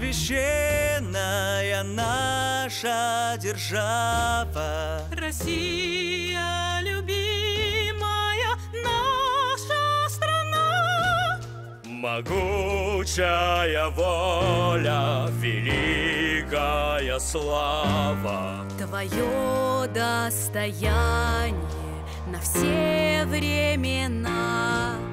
священная наша держава. Россия любимая наша страна. Могучая воля, великая слава. Твое достояние на все времена.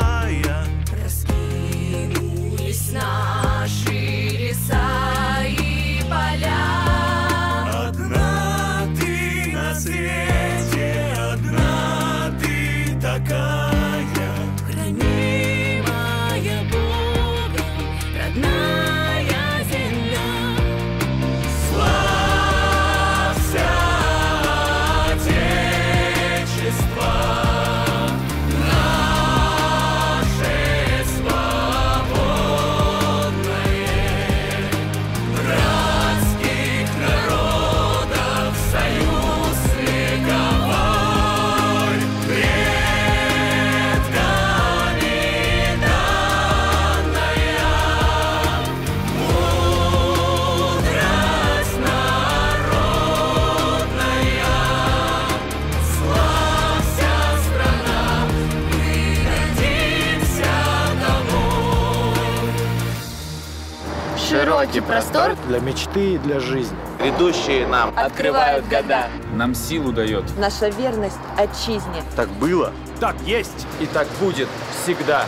Края Раскинулись наши Широкий простор Для мечты и для жизни. Ведущие нам открывают года. Нам силу дает. Наша верность отчизне. Так было, Так есть. и так будет всегда.